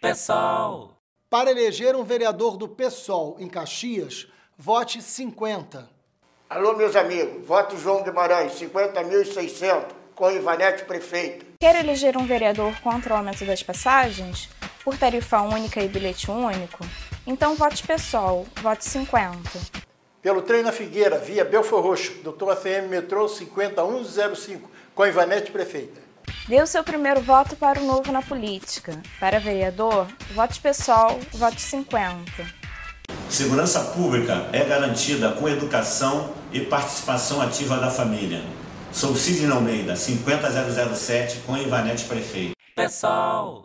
PSOL. Para eleger um vereador do PSOL em Caxias, vote 50. Alô, meus amigos, voto João Guimarães, 50.600, com Ivanete prefeita. Quer eleger um vereador contra o aumento das passagens? Por tarifa única e bilhete único? Então vote PSOL, vote 50. Pelo trem na Figueira, via Belfor Roxo, doutor ACM Metrô 50105, com Ivanete prefeita. Dê o seu primeiro voto para o novo na política. Para vereador, vote PSOL, vote 50. Segurança pública é garantida com educação e participação ativa da família. Sou Sidney Almeida, 50007, com Ivanete Prefeito. PSOL.